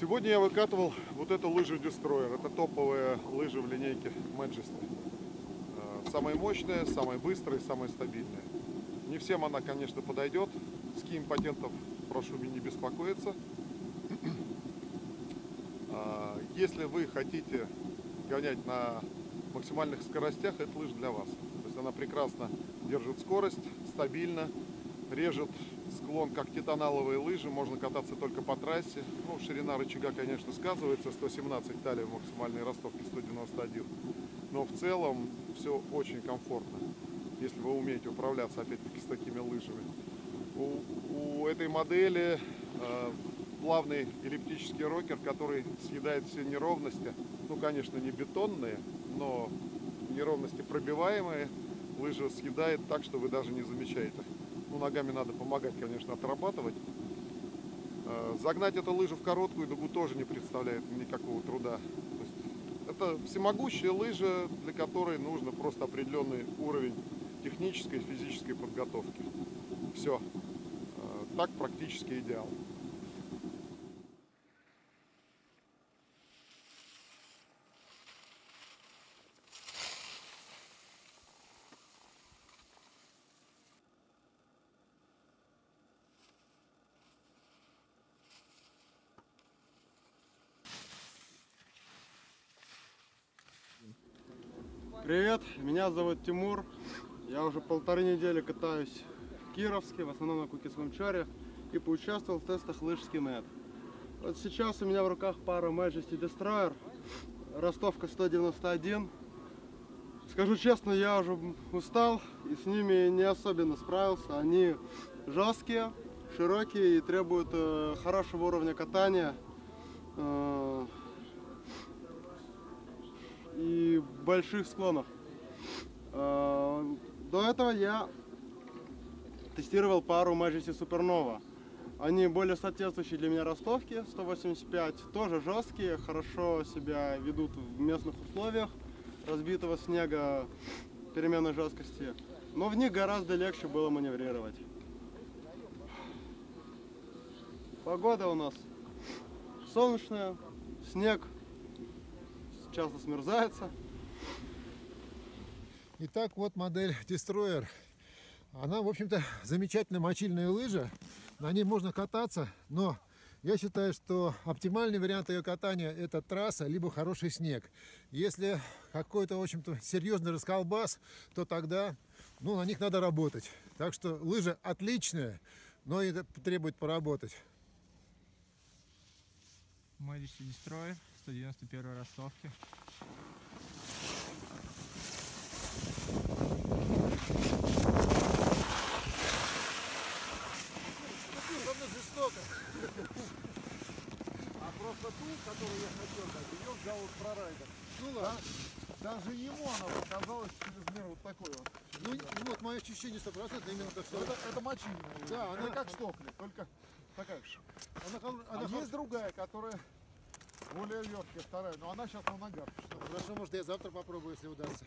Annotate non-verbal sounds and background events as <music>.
Сегодня я выкатывал вот эту лыжу Destroyer. Это топовые лыжи в линейке Majesty. Э, Самая мощная, самая быстрая, самая стабильная. Не всем она, конечно, подойдет. Ски импотентов прошу меня не беспокоиться. А, <clears throat> Если вы хотите гонять на максимальных скоростях, это лыжа для вас. То есть она прекрасно держит скорость, стабильно, режет склон, как титаналовые лыжи, можно кататься только по трассе. Ну, ширина рычага, конечно, сказывается, 117 талия в максимальной ростовке 191. Но в целом все очень комфортно, если вы умеете управляться, опять-таки, с такими лыжами. У, у этой модели э, плавный эллиптический рокер, который съедает все неровности. Ну, конечно, не бетонные, но неровности пробиваемые. Лыжа съедает так, что вы даже не замечаете. Ну, ногами надо помогать, конечно, отрабатывать. Э, Загнать эту лыжу в короткую дугу тоже не представляет никакого труда. То есть это всемогущая лыжа, для которой нужно просто определенный уровень технической и физической подготовки. Все. Так практически идеал. Привет, меня зовут Тимур. Я уже полторы недели катаюсь в Кировске, в основном на Кукисвамчаре, и поучаствовал в тестах лыж Skinhead. Вот сейчас у меня в руках пара Majesty Destroyer, ростовка 191. Скажу честно, я уже устал и с ними не особенно справился. Они жесткие, широкие и требуют э, хорошего уровня катания. Э, и больших склонов. Э, До этого я тестировал пару Majesty Supernova. Они более соответствующие для меня ростовки 185, тоже жесткие, хорошо себя ведут в местных условиях разбитого снега переменной жесткости. Но в них гораздо легче было маневрировать. Погода у нас солнечная, снег часто смерзается. Итак, вот модель Destroyer. Она, в общем-то, замечательная мочильная лыжа. На ней можно кататься, но я считаю, что оптимальный вариант ее катания это трасса, либо хороший снег. Если какой-то, в общем-то, серьезный расколбас, то тогда, ну, на них надо работать. Так что лыжа отличная, но и требует поработать. Majesty Destroyer 191 ростовки. А просто ту, которую я хотел дать, ее взял вот прорайдер. Ну ладно. Даже ему она показалась чрезмерно вот такой вот. Ну, ну вот мое ощущение 100% именно так все. Это, это мочильная. Да, она она- как штокли, только такая же. Она, хор- А она есть другая, которая более легкая, вторая, но она сейчас на ногах. Хорошо, может я завтра попробую, если удастся.